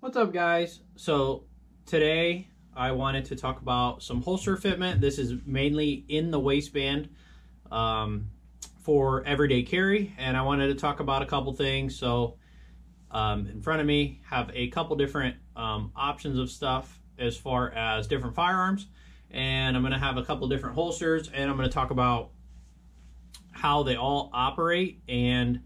What's up guys? So today I wanted to talk about some holster fitment. This is mainly in the waistband um, for everyday carry and I wanted to talk about a couple things. So um, in front of me have a couple different um, options of stuff as far as different firearms and I'm going to have a couple different holsters and I'm going to talk about how they all operate and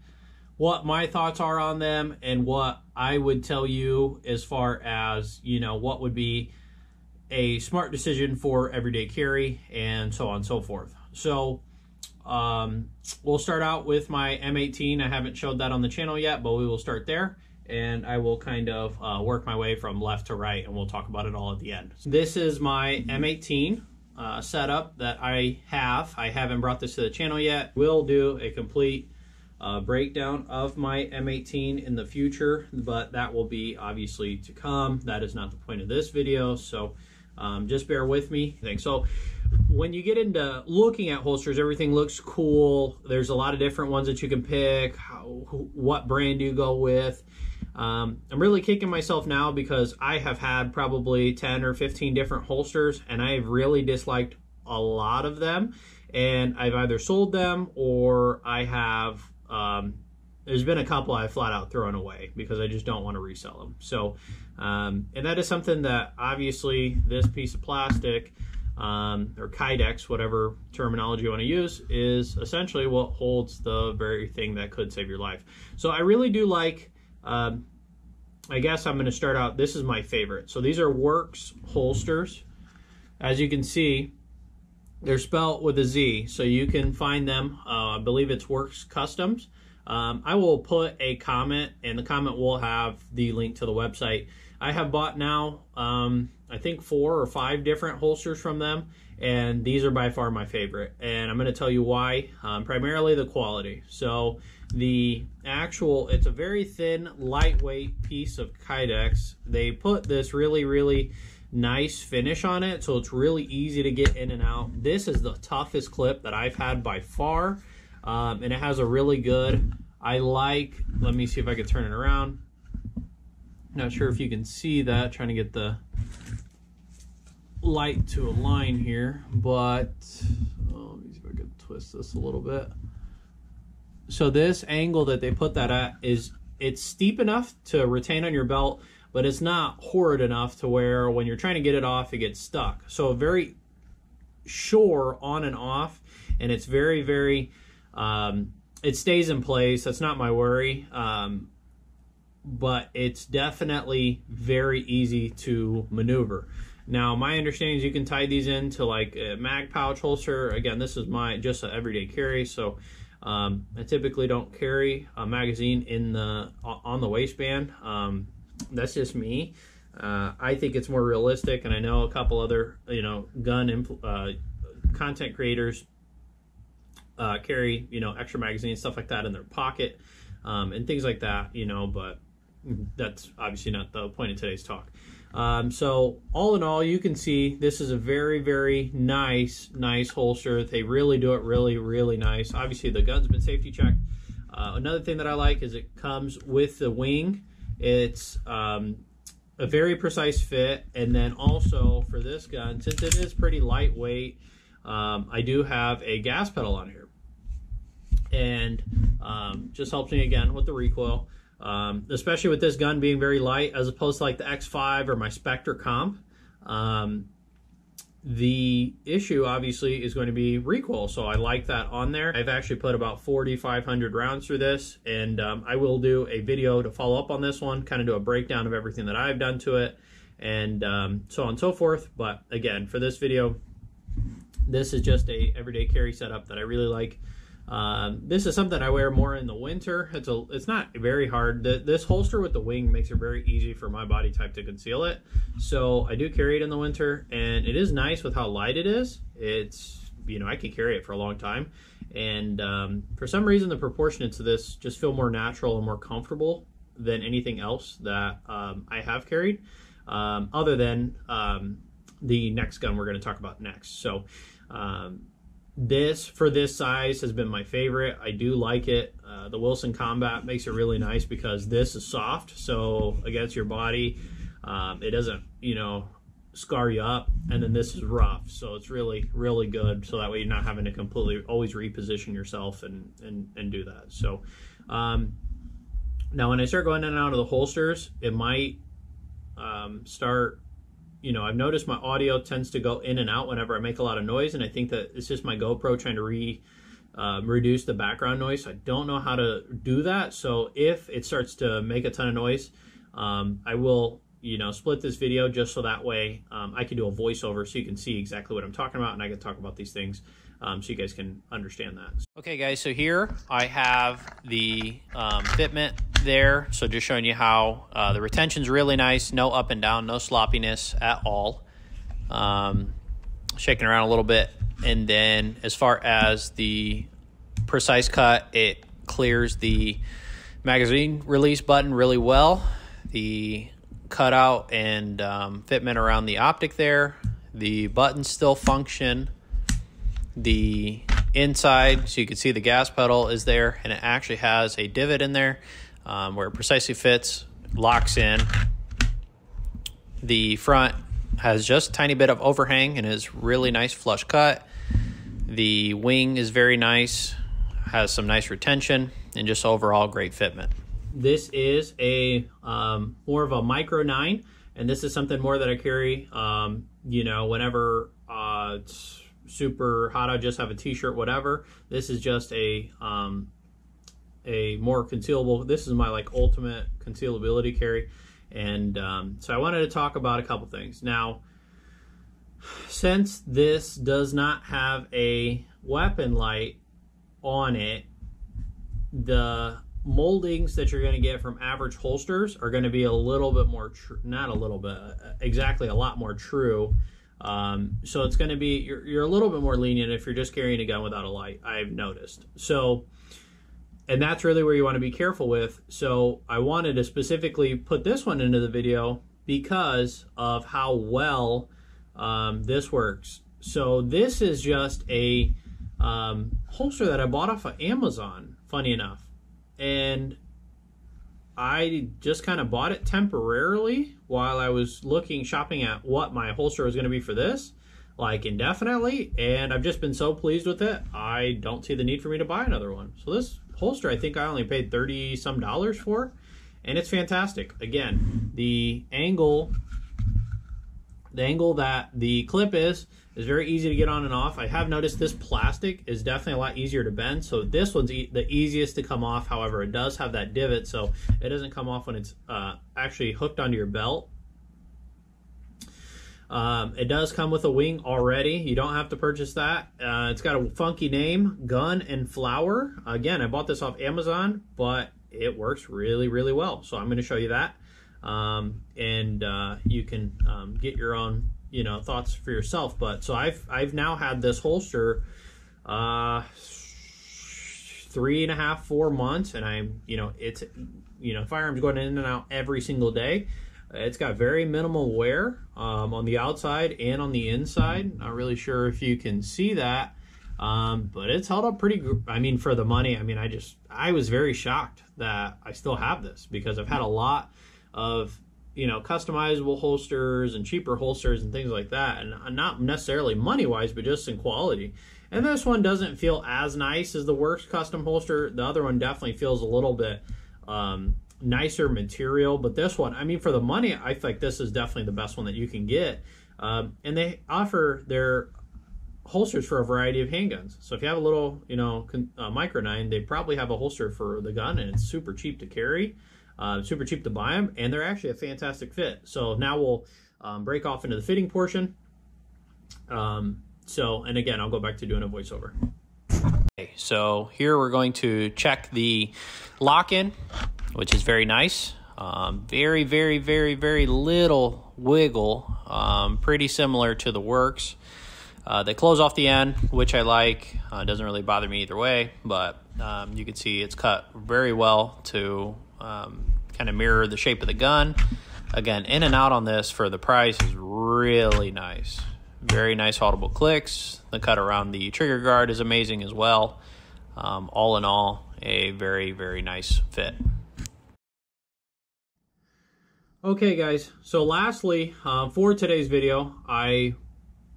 what my thoughts are on them and what I would tell you as far as, you know, what would be a smart decision for everyday carry and so on and so forth. So um, we'll start out with my M18. I haven't showed that on the channel yet, but we will start there and I will kind of uh, work my way from left to right and we'll talk about it all at the end. This is my M18 uh, setup that I have. I haven't brought this to the channel yet. We'll do a complete uh, breakdown of my M18 in the future, but that will be obviously to come. That is not the point of this video, so um, just bear with me. So when you get into looking at holsters, everything looks cool. There's a lot of different ones that you can pick. How, what brand do you go with? Um, I'm really kicking myself now because I have had probably 10 or 15 different holsters and I have really disliked a lot of them. And I've either sold them or I have um, there's been a couple I've flat out thrown away because I just don't want to resell them. So, um, and that is something that obviously this piece of plastic um, or Kydex, whatever terminology you want to use, is essentially what holds the very thing that could save your life. So I really do like, um, I guess I'm going to start out, this is my favorite. So these are Werks holsters. As you can see, they're spelled with a Z, so you can find them. Uh, I believe it's Werks Customs. Um, I will put a comment, and the comment will have the link to the website. I have bought now, um, I think, four or five different holsters from them, and these are by far my favorite. And I'm going to tell you why. Um, primarily the quality. So the actual, it's a very thin, lightweight piece of Kydex. They put this really, really nice finish on it, so it's really easy to get in and out. This is the toughest clip that I've had by far, um, and it has a really good, I like, let me see if I can turn it around. Not sure if you can see that, trying to get the light to align here, but oh, let me see if I can twist this a little bit. So this angle that they put that at is, it's steep enough to retain on your belt, but it's not horrid enough to where when you're trying to get it off, it gets stuck. So very sure on and off, and it's very, very, um, it stays in place. That's not my worry. Um, but it's definitely very easy to maneuver. Now, my understanding is you can tie these into like a mag pouch holster. Again, this is my just an everyday carry, so um, I typically don't carry a magazine in the on the waistband. Um, that's just me. Uh, I think it's more realistic, and I know a couple other, you know, gun uh, content creators uh, carry, you know, extra magazines, stuff like that in their pocket, um, and things like that, you know, but that's obviously not the point of today's talk. Um, so all in all, you can see this is a very, very nice, nice holster. They really do it really, really nice. Obviously, the gun's been safety checked. Uh, another thing that I like is it comes with the wing it's um, a very precise fit, and then also for this gun, since it is pretty lightweight, um, I do have a gas pedal on here, and um, just helps me again with the recoil. Um, especially with this gun being very light, as opposed to like the X5 or my Spectre Comp. Um, the issue obviously is going to be recoil, so I like that on there. I've actually put about 4,500 rounds through this, and um, I will do a video to follow up on this one, kind of do a breakdown of everything that I've done to it, and um, so on and so forth. But again, for this video, this is just a everyday carry setup that I really like. Um, this is something I wear more in the winter. It's a, it's not very hard. The, this holster with the wing makes it very easy for my body type to conceal it. So I do carry it in the winter, and it is nice with how light it is. It's you know I can carry it for a long time, and um, for some reason the proportionate to this just feel more natural and more comfortable than anything else that um, I have carried, um, other than um, the next gun we're going to talk about next. So. This for this size has been my favorite. I do like it. Uh, the Wilson Combat makes it really nice because this is soft, so against your body, um, it doesn't you know scar you up, and then this is rough, so it's really really good. So that way you're not having to completely always reposition yourself and and and do that. So. Um, now, when I start going in and out of the holsters, it might um, start you know, I've noticed my audio tends to go in and out whenever I make a lot of noise, and I think that it's just my GoPro trying to re um, reduce the background noise. I don't know how to do that, so if it starts to make a ton of noise, um, I will, you know, split this video just so that way um, I can do a voiceover so you can see exactly what I'm talking about, and I can talk about these things um, so you guys can understand that. Okay, guys, so here I have the um, fitment there. So just showing you how uh, the retention's really nice, no up and down, no sloppiness at all. Um, shaking around a little bit. And then as far as the precise cut, it clears the magazine release button really well. The cutout and um, fitment around the optic there. The buttons still function the inside so you can see the gas pedal is there and it actually has a divot in there um, where it precisely fits locks in the front has just a tiny bit of overhang and is really nice flush cut the wing is very nice has some nice retention and just overall great fitment this is a um, more of a micro 9 and this is something more that i carry um, you know whenever uh, it's super hot. I just have a t-shirt, whatever. This is just a um, a more concealable. This is my like ultimate concealability carry, and um, so I wanted to talk about a couple things. Now, since this does not have a weapon light on it, the moldings that you're going to get from average holsters are going to be a little bit more, tr- not a little bit, exactly a lot more true um, so it's going to be you're, you're a little bit more lenient if you're just carrying a gun without a light. I've noticed. So, and that's really where you want to be careful with. So I wanted to specifically put this one into the video because of how well um, this works. So this is just a um, holster that I bought off of Amazon. Funny enough, and I just kind of bought it temporarily while I was looking, shopping at what my holster was going to be for this, like indefinitely. And I've just been so pleased with it. I don't see the need for me to buy another one. So this holster, I think I only paid 30 some dollars for, and it's fantastic. Again, the angle, the angle that the clip is, is very easy to get on and off. I have noticed this plastic is definitely a lot easier to bend. So this one's e the easiest to come off. However, it does have that divot, so it doesn't come off when it's uh, actually hooked onto your belt. Um, it does come with a wing already. You don't have to purchase that. Uh, it's got a funky name, Gun and Flower. Again, I bought this off Amazon, but it works really, really well. So I'm going to show you that. Um, and uh, you can um, get your own you know thoughts for yourself. But so I've I've now had this holster uh, three and a half four months, and I'm you know it's you know firearms going in and out every single day. It's got very minimal wear um, on the outside and on the inside. Not really sure if you can see that, um, but it's held up pretty. Good. I mean, for the money, I mean, I just I was very shocked that I still have this because I've had a lot of you know, customizable holsters and cheaper holsters and things like that. And not necessarily money wise, but just in quality. And this one doesn't feel as nice as the Werks custom holster. The other one definitely feels a little bit um, nicer material. But this one, I mean, for the money, I think this is definitely the best one that you can get. Um, and they offer their holsters for a variety of handguns. So if you have a little, you know, uh, micro nine, they probably have a holster for the gun, and it's super cheap to carry. Uh, super cheap to buy them, and they're actually a fantastic fit. So now we'll um, break off into the fitting portion. Um, so, and again, I'll go back to doing a voiceover. Okay, so here we're going to check the lock-in, which is very nice. Um, very, very, very, very little wiggle. Um, pretty similar to the Werks. Uh, they close off the end, which I like. Uh, doesn't really bother me either way, but um, you can see it's cut very well to um, kind of mirror the shape of the gun. Again, in and out on this for the price is really nice. Very nice audible clicks. The cut around the trigger guard is amazing as well. um, all in all, a very, very nice fit. Okay, guys. So, lastly, um, for today's video, I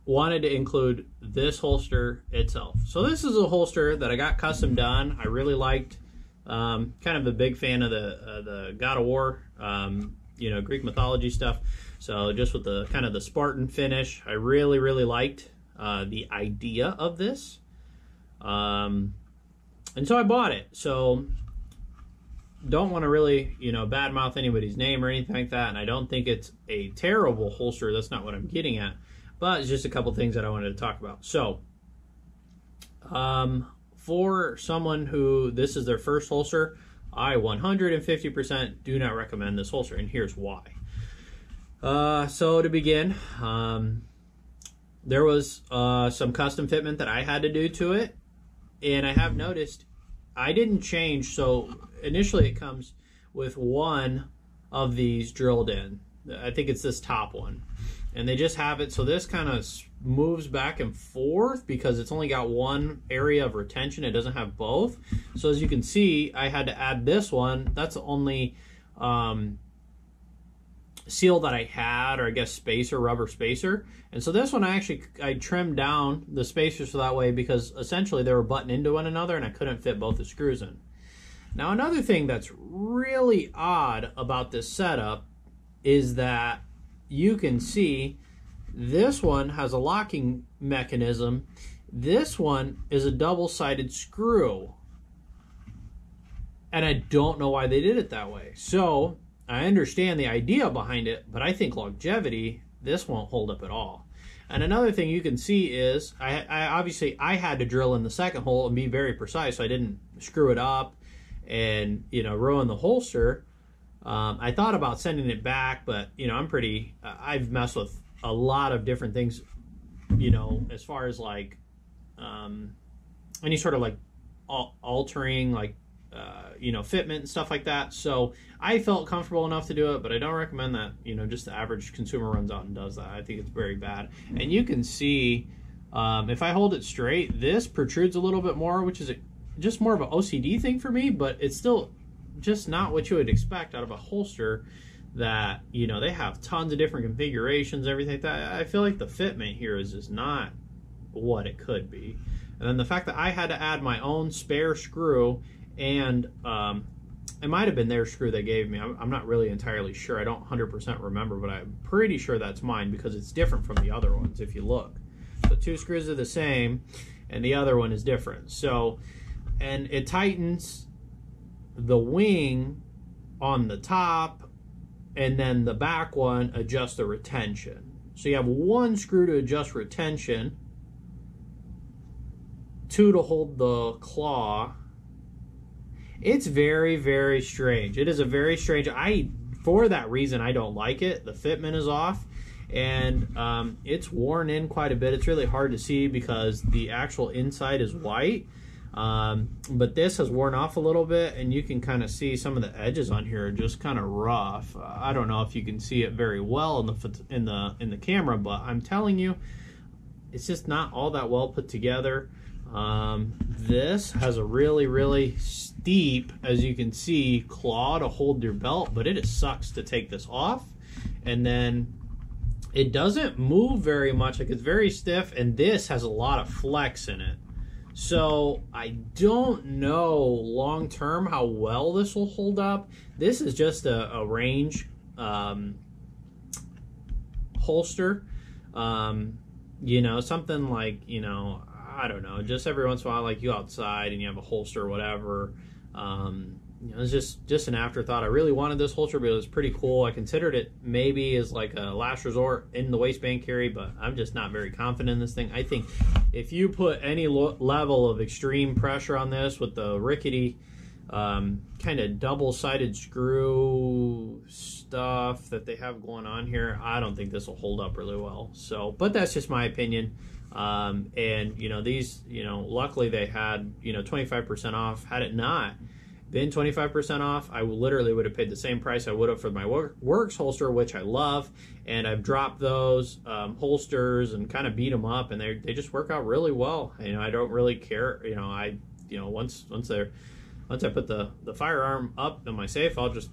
wanted to include this holster itself. So, this is a holster that I got custom done. I really liked. Um, kind of a big fan of the uh, the God of War, um, you know, Greek mythology stuff. So, just with the kind of the Spartan finish, I really, really liked uh, the idea of this. Um, and so I bought it. So don't want to really, you know, badmouth anybody's name or anything like that. And I don't think it's a terrible holster. That's not what I'm getting at. But it's just a couple things that I wanted to talk about. So, um, for someone who this is their first holster, I 150% do not recommend this holster, and here's why. Uh, so to begin, um, there was uh, some custom fitment that I had to do to it, and I have noticed I didn't change. So initially, it comes with one of these drilled in. I think it's this top one, and they just have it. So this kind of moves back and forth because it's only got one area of retention. It doesn't have both. So as you can see, I had to add this one. That's only um, seal that I had, or I guess spacer, rubber spacer. And so this one I actually I trimmed down the spacers so that way because essentially they were buttoned into one another and I couldn't fit both the screws in. Now another thing that's really odd about this setup is that you can see this one has a locking mechanism. This one is a double-sided screw. And I don't know why they did it that way. So I understand the idea behind it, but I think longevity, this won't hold up at all. And another thing you can see is, I, I obviously I had to drill in the second hole and be very precise, so I didn't screw it up and you know ruin the holster. Um, I thought about sending it back, but you know I'm pretty. I've messed with a lot of different things, you know, as far as like um, any sort of like altering like uh, you know, fitment and stuff like that. So I felt comfortable enough to do it, but I don't recommend that, you know, just the average consumer runs out and does that. I think it's very bad. And you can see, um, if I hold it straight, this protrudes a little bit more, which is a, just more of an OCD thing for me, but it's still just not what you would expect out of a holster that, you know, they have tons of different configurations, everything like that. I feel like the fitment here is just not what it could be. And then the fact that I had to add my own spare screw and um, it might have been their screw they gave me. I'm, I'm not really entirely sure. I don't 100% remember, but I'm pretty sure that's mine because it's different from the other ones if you look. The two screws are the same, and the other one is different. So, and it tightens the wing on the top, and then the back one adjusts the retention. So you have one screw to adjust retention, two to hold the claw, it's very, very strange. It is a very strange. I, for that reason, I don't like it. The fitment is off and um, it's worn in quite a bit. It's really hard to see because the actual inside is white. Um, but this has worn off a little bit and you can kind of see some of the edges on here are just kind of rough. I don't know if you can see it very well in the in the in the camera, but I'm telling you, it's just not all that well put together. Um, this has a really, really steep, as you can see, claw to hold your belt, but it sucks to take this off. And then it doesn't move very much. Like it's very stiff, and this has a lot of flex in it. So I don't know long term how well this will hold up. This is just a, a range um, holster. Um, you know, something like, you know, I don't know, just every once in a while, like you outside and you have a holster or whatever. Um, you know, it's just just an afterthought. I really wanted this holster, but it was pretty cool. I considered it maybe as like a last resort in the waistband carry, but I'm just not very confident in this thing. I think if you put any lo- level of extreme pressure on this with the rickety um, kind of double-sided screw stuff that they have going on here, I don't think this will hold up really well. So, but that's just my opinion. Um, and you know these, you know, luckily they had you know 25% off. Had it not been 25% off, I literally would have paid the same price I would have for my Werks holster, which I love. And I've dropped those um, holsters and kind of beat them up, and they they just work out really well. You know, I don't really care. You know, I you know once once they're once I put the the firearm up in my safe, I'll just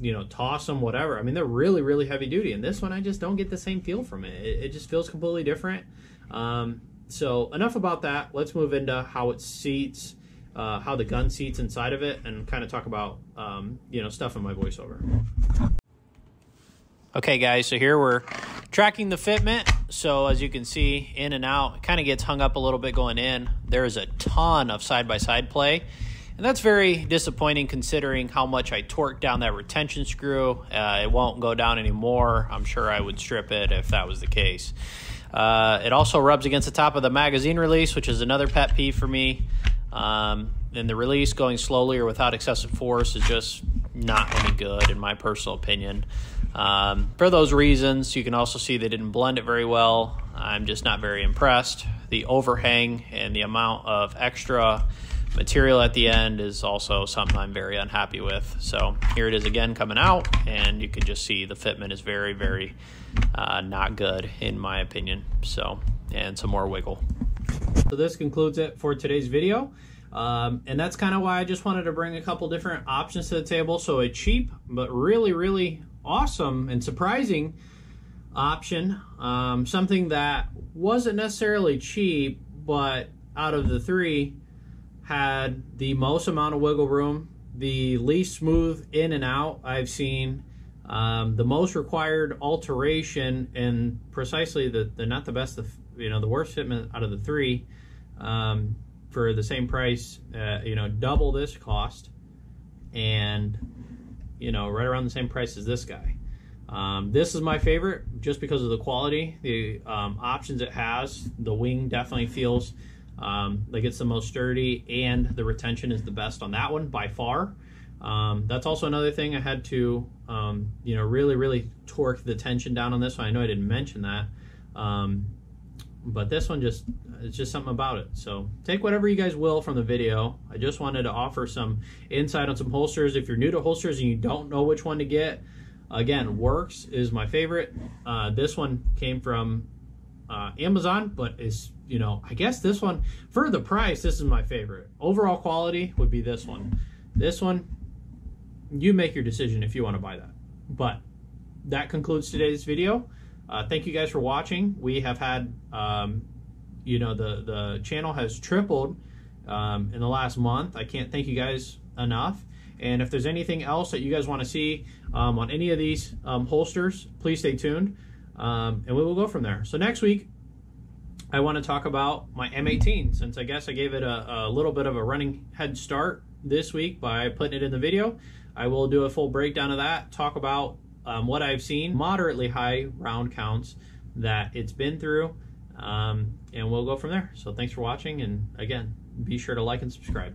you know toss them whatever. I mean they're really really heavy duty, and this one I just don't get the same feel from it. It, it just feels completely different. Um, so enough about that. Let's move into how it seats, uh, how the gun seats inside of it, and kind of talk about um, you know stuff in my voiceover. Okay, guys, so here we're tracking the fitment. So as you can see, in and out, it kind of gets hung up a little bit going in. There is a ton of side-by-side play. And that's very disappointing considering how much I torqued down that retention screw. Uh, it won't go down anymore. I'm sure I would strip it if that was the case. Uh, it also rubs against the top of the magazine release, which is another pet peeve for me. Um, and the release going slowly or without excessive force is just not any good, in my personal opinion. Um, for those reasons, you can also see they didn't blend it very well. I'm just not very impressed. The overhang and the amount of extra material at the end is also something I'm very unhappy with. So here it is again coming out, and you can just see the fitment is very, very uh, not good in my opinion. So, and some more wiggle. So this concludes it for today's video. Um, and that's kind of why I just wanted to bring a couple different options to the table. So a cheap, but really, really awesome and surprising option. Um, something that wasn't necessarily cheap, but out of the three, had the most amount of wiggle room, the least smooth in and out I've seen, um, the most required alteration, and precisely the, the not the best, you know, the worst fitment out of the three. Um, for the same price, uh, you know, double this cost, and you know, right around the same price as this guy. Um, this is my favorite just because of the quality, the um, options it has. The wing definitely feels um, like it's the most sturdy, and the retention is the best on that one by far. Um, that's also another thing I had to, um, you know, really, really torque the tension down on this one. I know I didn't mention that, um, but this one just it's just something about it. So take whatever you guys will from the video. I just wanted to offer some insight on some holsters. If you're new to holsters and you don't know which one to get, again, Werks is my favorite. Uh, this one came from uh, Amazon, but it's you know I guess this one for the price, this is my favorite. Overall quality would be this one. This one, you make your decision if you want to buy that. But that concludes today's video. Uh, thank you guys for watching. We have had um, you know the the channel has tripled um, in the last month. I can't thank you guys enough. And if there's anything else that you guys want to see um, on any of these um, holsters, please stay tuned, um, and we will go from there. So next week, I want to talk about my M18 since I guess I gave it a, a little bit of a running head start this week by putting it in the video. I will do a full breakdown of that, talk about um, what I've seen, moderately high round counts that it's been through, um, and we'll go from there. So thanks for watching, and again, be sure to like and subscribe.